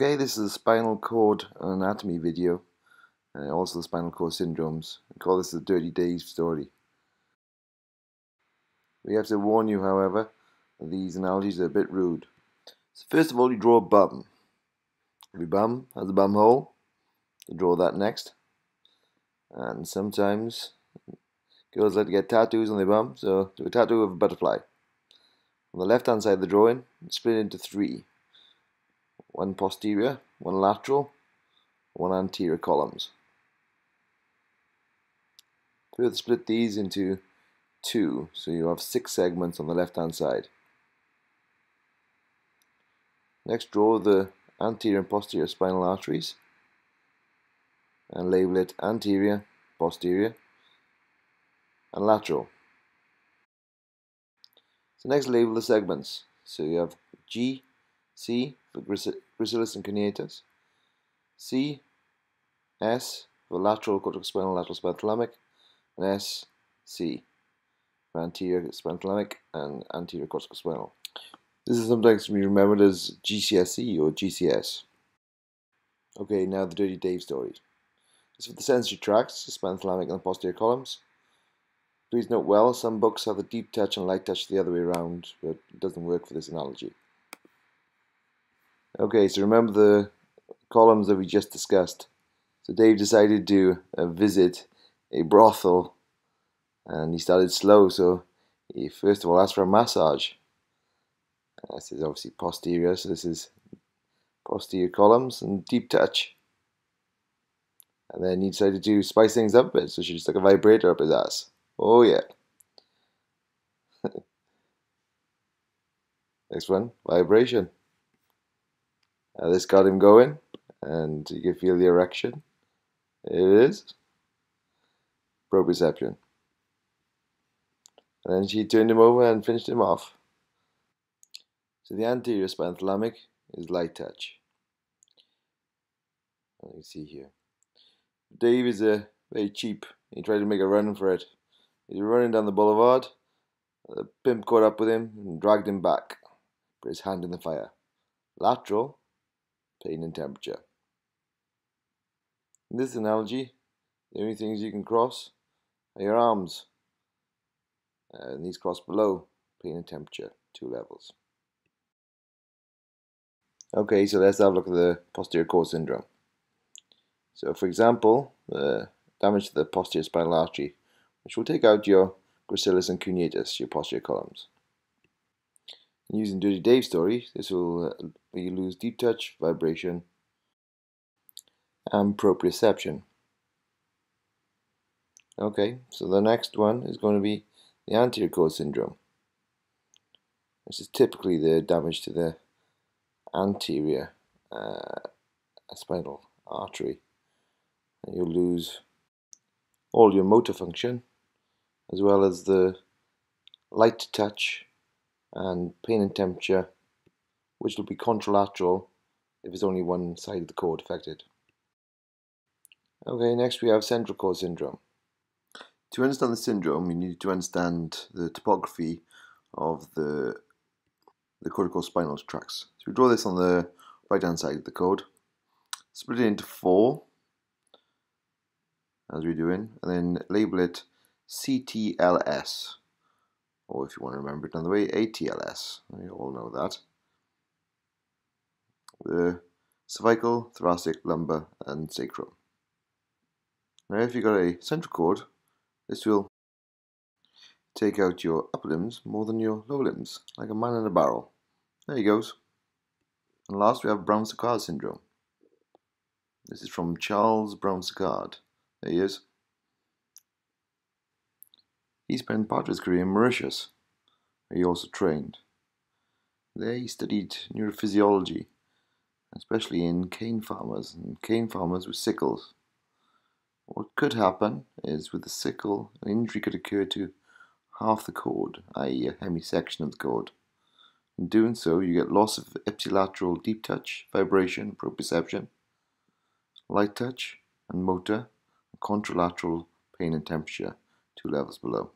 Okay, this is a spinal cord anatomy video, and also the spinal cord syndromes. I call this the Dirty Dave story. We have to warn you, however, these analogies are a bit rude. So first of all, you draw a bum. Every bum has a bum hole. You draw that next. And sometimes girls like to get tattoos on their bum, so do a tattoo of a butterfly. On the left hand side of the drawing, split into three one posterior, one lateral, one anterior columns. Further split these into two, so you have six segments on the left hand side. Next draw the anterior and posterior spinal arteries and label it anterior, posterior and lateral. So next label the segments. So you have G, C for gracilis and cuneatus, C, S for lateral corticospinal lateral spinothalamic, and S, C for anterior spinothalamic and anterior corticospinal. This is sometimes to be remembered as GCSE or GCS. Okay, now the Dirty Dave story. This is for the sensory tracts, the spinothalamic and the posterior columns. Please note well, some books have the deep touch and light touch the other way around, but it doesn't work for this analogy. Okay, so remember the columns that we just discussed. So Dave decided to uh, visit a brothel and he started slow, so he first of all asked for a massage. Uh, this is obviously posterior, so this is posterior columns and deep touch. And then he decided to spice things up a bit, so she just stuck a vibrator up his ass. Oh yeah. Next one, vibration. Uh, this got him going, and you can feel the erection. It is proprioception. And then she turned him over and finished him off. So the anterior spinothalamic is light touch. You can see here. Dave is a uh, very cheap. He tried to make a run for it. He's running down the boulevard. The pimp caught up with him and dragged him back. Put his hand in the fire. Lateral pain and temperature. In this analogy, the only things you can cross are your arms. Uh, and these cross below pain and temperature, two levels. Okay, so let's have a look at the posterior cord syndrome. So for example, the damage to the posterior spinal artery, which will take out your gracilis and cuneatus, your posterior columns. Using Dirty Dave story, this will uh, you lose deep touch, vibration, and proprioception. Okay, so the next one is going to be the anterior cord syndrome. This is typically the damage to the anterior uh, spinal artery. And you'll lose all your motor function as well as the light touch and pain and temperature, which will be contralateral if it's only one side of the cord affected. Okay, next we have central cord syndrome. To understand the syndrome, you need to understand the topography of the, the corticospinal tracts. So we draw this on the right hand side of the cord, split it into four, as we're doing, and then label it CTLS or if you want to remember it another way, ATLS. You all know that. The cervical, thoracic, lumbar, and sacrum. Now, if you've got a central cord, this will take out your upper limbs more than your lower limbs, like a man in a barrel. There he goes. And last, we have Brown-Séquard syndrome. This is from Charles Brown-Séquard. There he is. He spent part of his career in Mauritius, he also trained. There he studied neurophysiology, especially in cane farmers and cane farmers with sickles. What could happen is with the sickle, an injury could occur to half the cord, i.e., a hemisection of the cord. In doing so, you get loss of ipsilateral deep touch, vibration, proprioception, light touch, and motor, and contralateral pain and temperature, two levels below.